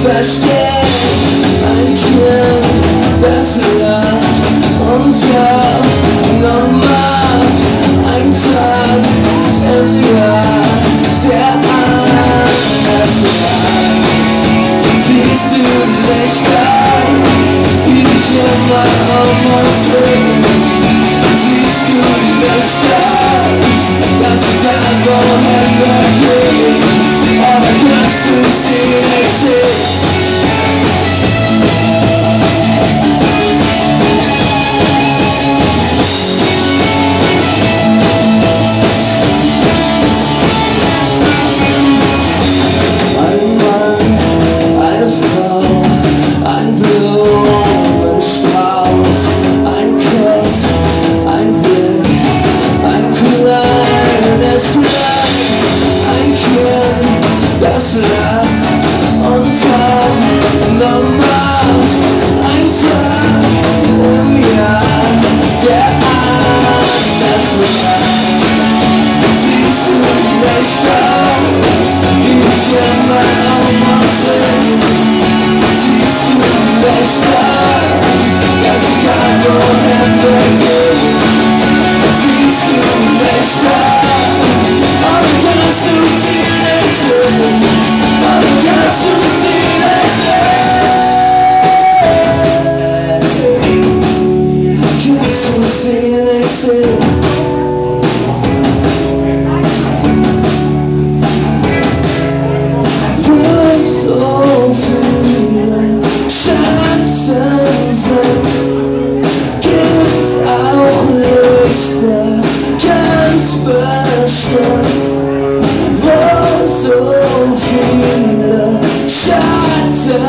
verstehen. Ein Kind, das lacht und lacht und ein Tag im Jahr, der anders war. Siehst du dich da, wie dich immer um uns bringen? Siehst du dich da, ganz egal wohin wir gehen, aber kannst du sehen?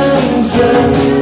Hansen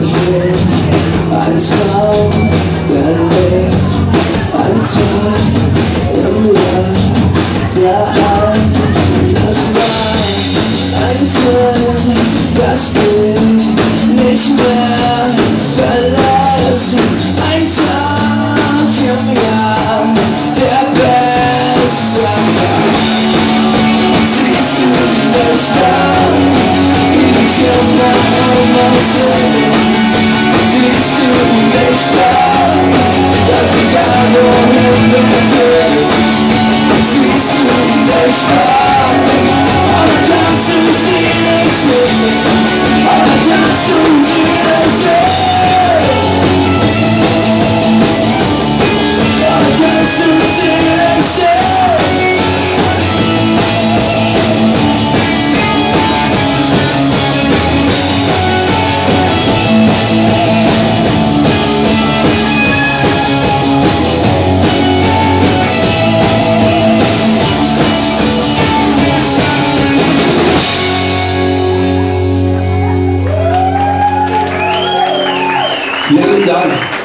ein Film, dass egal You're done.